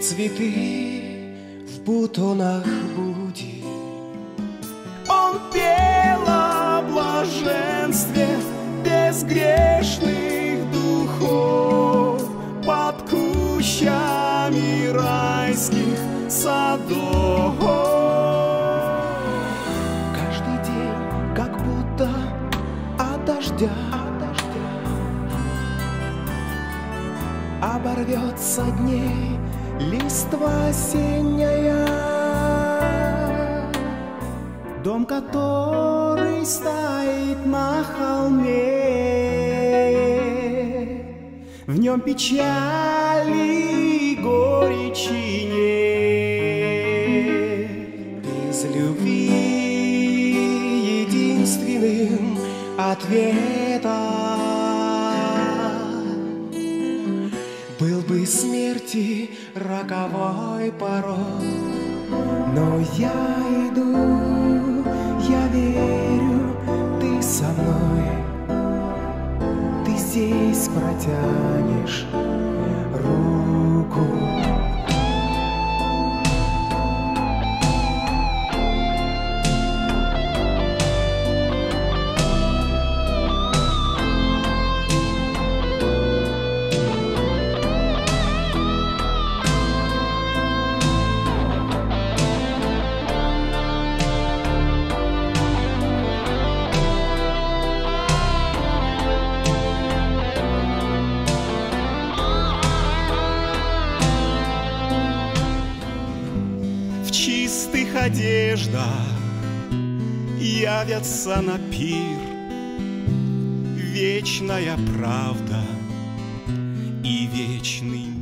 цветы в бутонах буди. Он пел о блаженстве безгрешных духов под кущами райских садов. Каждый день как будто от дождя Оборвется дней листва осенняя Дом, который стоит на холме, В нем печали и горечи нет. Без любви единственным ответом бы смерти роковой порог Но я иду, я верю, ты со мной. Ты здесь протянешь руку одеждах явятся на пир. Вечная правда и вечный